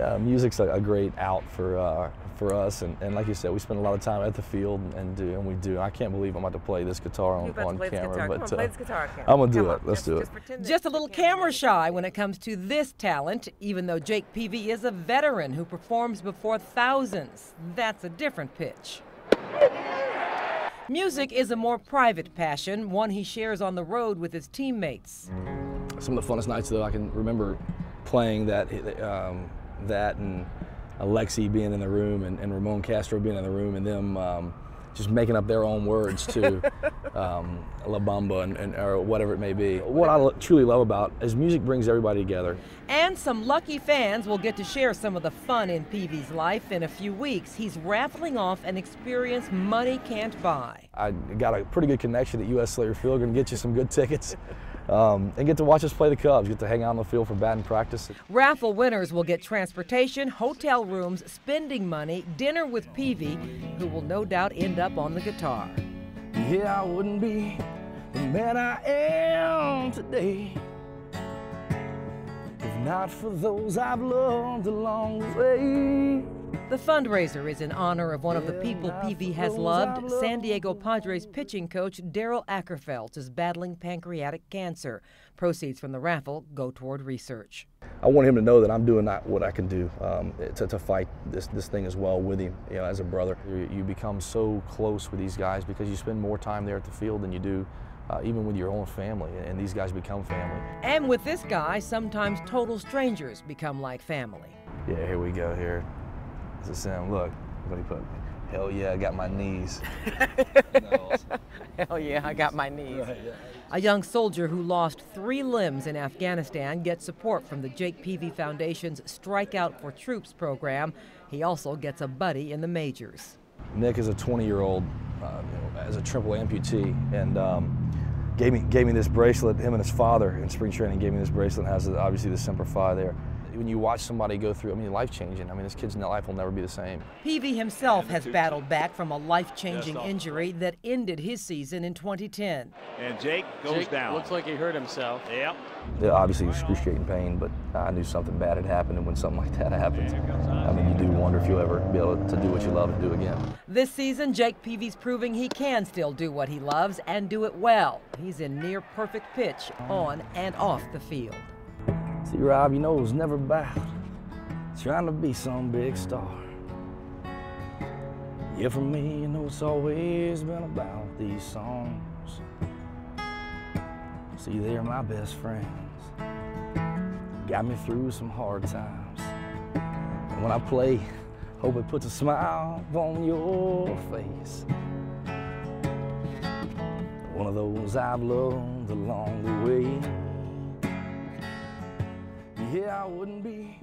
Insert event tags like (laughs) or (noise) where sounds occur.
Uh, music's a, a, great out for uh, for us, and, and, like you said, we spend a lot of time at the field, and do, and we do. I can't believe I'm about to play this guitar on, on camera, but on, uh, camera. I'm gonna do Come it. On. Let's just, do it. Just, just a little camera shy when it comes to this talent, even though Jake Peavy is a veteran who performs before thousands. That's a different pitch. Music is a more private passion, one he shares on the road with his teammates. Some of the funnest nights, though, I can remember playing that. Um, that and Alexei being in the room and, and Ramon Castro being in the room and them um, just making up their own words to (laughs) um, La Bamba and, and, or whatever it may be. What I truly love about is music brings everybody together. And some lucky fans will get to share some of the fun in Peavy's life in a few weeks. He's raffling off an experience money can't buy. I got a pretty good connection at U.S. Cellular Field. Going to get you some good tickets (laughs) um, and get to watch us play the Cubs. Get to hang out on the field for batting practice. Raffle winners will get transportation, hotel rooms, spending money, dinner with Peavy, who will no doubt end up on the guitar. Yeah, I wouldn't be the man I am today if not for those I've loved along the way. The fundraiser is in honor of one of the people Peavy has loved. San Diego Padres pitching coach Darrel Akerfelds is battling pancreatic cancer. Proceeds from the raffle go toward research. I want him to know that I'm doing what I can do um, to, to, fight this, this thing as well with him, you know, as a brother. You, you become so close with these guys because you spend more time there at the field than you do uh, even with your own family, and these guys become family. And with this guy, sometimes total strangers become like family. Yeah, here we go here. This is him. Look, what he put. Hell yeah, I got my knees. (laughs) Hell yeah, I got my knees. A young soldier who lost three limbs in Afghanistan gets support from the Jake Peavy Foundation's Strike Out for Troops program. He also gets a buddy in the majors. Nick is a 20-year-old, uh, you know, as a triple amputee, and um, gave me gave me this bracelet. Him and his father in spring training gave me this bracelet. It has obviously the Semper Fi there when you watch somebody go through, I mean, life changing. I mean, this kid's life will never be the same. Peavy himself has battled back from a life changing injury that ended his season in 2010. And Jake goes Jake down. Looks like he hurt himself. Yep. Yeah, obviously excruciating pain, but I knew something bad had happened, and when something like that happens, I mean, you do wonder if you'll ever be able to do what you love and do again. This season, Jake Peavy's proving he can still do what he loves and do it well. He's in near perfect pitch on and off the field. See, Rob, you know was never about trying to be some big star. Yeah, for me, you know it's always been about these songs. See, they're my best friends. Got me through some hard times. And when I play, hope it puts a smile on your face. One of those I've loved along the way. Yeah, I wouldn't be